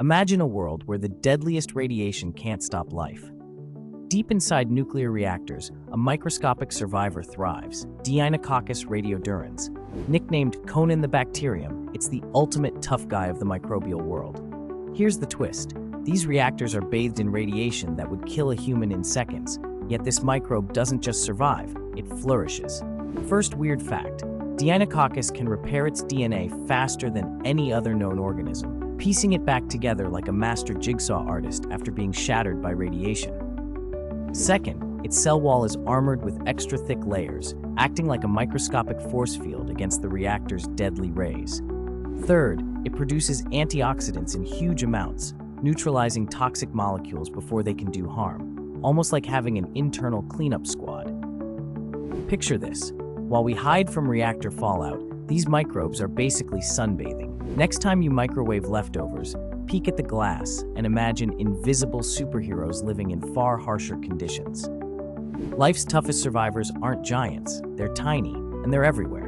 Imagine a world where the deadliest radiation can't stop life. Deep inside nuclear reactors, a microscopic survivor thrives, Deinococcus radiodurans. Nicknamed Conan the Bacterium, it's the ultimate tough guy of the microbial world. Here's the twist. These reactors are bathed in radiation that would kill a human in seconds, yet this microbe doesn't just survive, it flourishes. First weird fact, Deinococcus can repair its DNA faster than any other known organism, piecing it back together like a master jigsaw artist after being shattered by radiation. Second, its cell wall is armored with extra thick layers, acting like a microscopic force field against the reactor's deadly rays. Third, it produces antioxidants in huge amounts, neutralizing toxic molecules before they can do harm, almost like having an internal cleanup squad. Picture this. While we hide from reactor fallout, these microbes are basically sunbathing. Next time you microwave leftovers, peek at the glass and imagine invisible superheroes living in far harsher conditions. Life's toughest survivors aren't giants, they're tiny, and they're everywhere.